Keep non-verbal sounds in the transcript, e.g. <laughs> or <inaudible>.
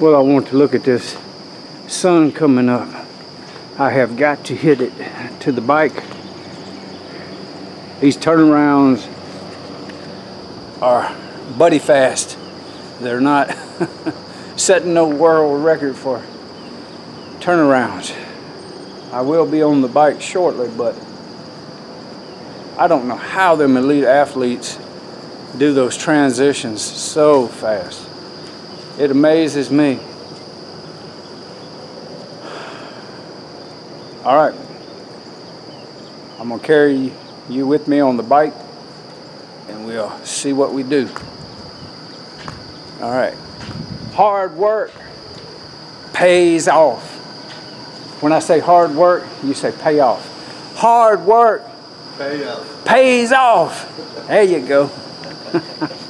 Well, I want to look at this sun coming up. I have got to hit it to the bike. These turnarounds are buddy fast. They're not <laughs> setting no world record for turnarounds. I will be on the bike shortly, but I don't know how them elite athletes do those transitions so fast. It amazes me. All right. I'm going to carry you with me on the bike and we'll see what we do. All right. Hard work pays off. When I say hard work, you say pay off. Hard work Pay off. pays off. There you go. <laughs>